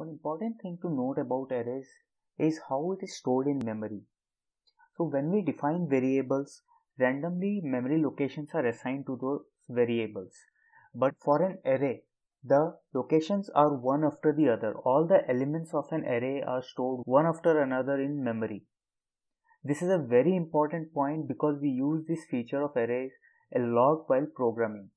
One important thing to note about arrays is how it is stored in memory. So when we define variables, randomly memory locations are assigned to those variables. But for an array, the locations are one after the other. All the elements of an array are stored one after another in memory. This is a very important point because we use this feature of arrays a lot while programming.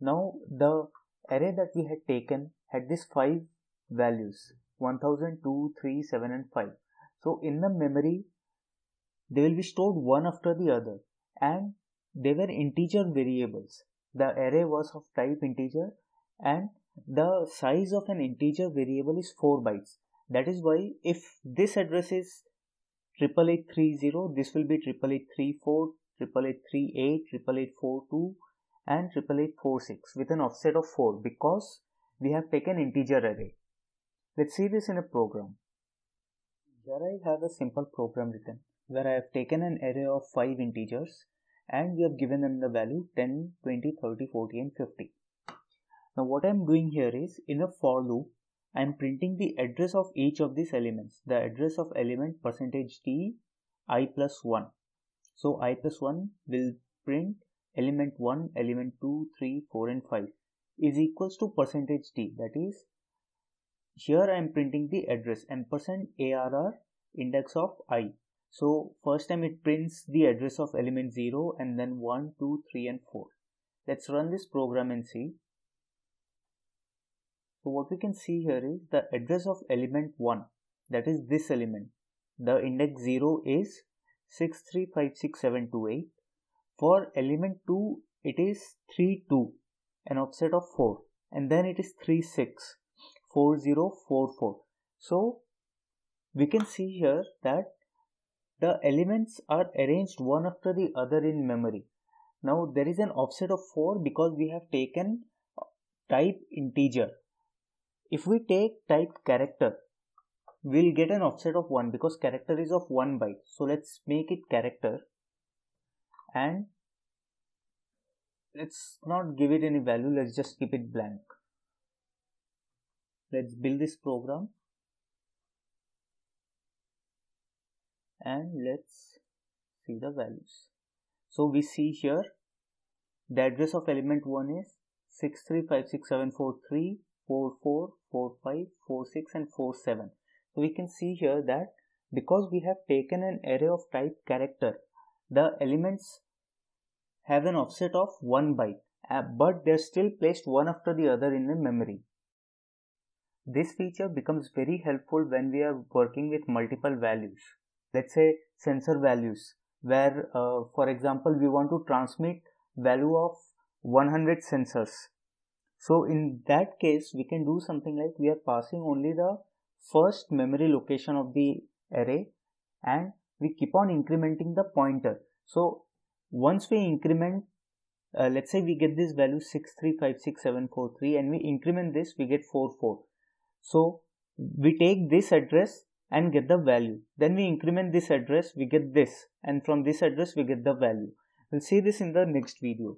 Now the array that we had taken had these five values 1000, 2, 3, 7 and 5. So in the memory they will be stored one after the other and they were integer variables. The array was of type integer and the size of an integer variable is 4 bytes. That is why if this address is 88830, this will be 88834, 88838, 88842 and 88846 with an offset of 4 because we have taken integer array. Let's see this in a program. Here I have a simple program written where I have taken an array of 5 integers and we have given them the value 10, 20, 30, 40 and 50. Now what I am doing here is in a for loop I am printing the address of each of these elements. The address of element percentage %t i plus 1. So i plus 1 will print element 1, element 2, 3, 4 and 5 is equals to percentage %t that is here I am printing the address ampersand arr index of i. So first time it prints the address of element 0 and then 1, 2, 3 and 4. Let's run this program and see. So what we can see here is the address of element 1 that is this element. The index 0 is 6356728. For element 2 it is 32 an offset of 4 and then it is 364044. So we can see here that the elements are arranged one after the other in memory. Now there is an offset of 4 because we have taken type integer if we take type character, we'll get an offset of 1 because character is of 1 byte. So let's make it character and let's not give it any value. Let's just keep it blank. Let's build this program and let's see the values. So we see here the address of element 1 is 6356743 4, 4, 4, 5, 4, 6 and 4, 7. So we can see here that because we have taken an array of type character, the elements have an offset of 1 byte, uh, but they're still placed one after the other in the memory. This feature becomes very helpful when we are working with multiple values. Let's say sensor values, where uh, for example we want to transmit value of 100 sensors so in that case, we can do something like we are passing only the first memory location of the array and we keep on incrementing the pointer. So once we increment, uh, let's say we get this value 6356743 and we increment this, we get 44. So we take this address and get the value. Then we increment this address, we get this and from this address we get the value. We'll see this in the next video.